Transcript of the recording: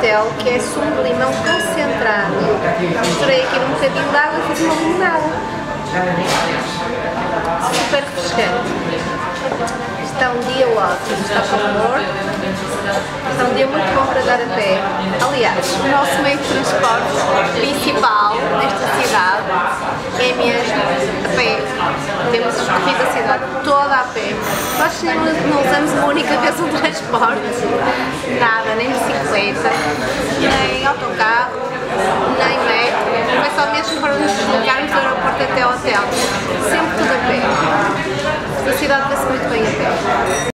que é sumo de limão concentrado. Misturei aqui num bocadinho de água e fiz uma limonada. Super refrescante. Está um dia ótimo, está com calor. Está um dia muito bom para dar a pé. Aliás, o nosso meio de transporte principal nesta cidade é mesmo a pé. Temos escorrido a cidade toda a pé. Nós não usamos uma única vez um transporte, nem bicicleta, autocarro, nem metro. Foi só mesmo para nos deslocarmos do aeroporto até ao hotel. Sempre tudo a pé. A cidade vê-se muito bem a pé.